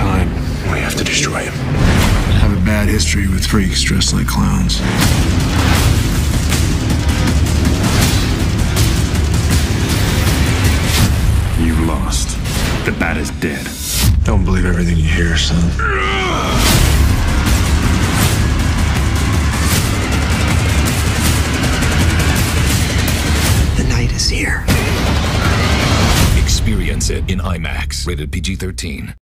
time. We have to destroy him. I have a bad history with freaks dressed like clowns. You lost. The bat is dead. Don't believe everything you hear, son. The night is here. Experience it in IMAX. Rated PG 13.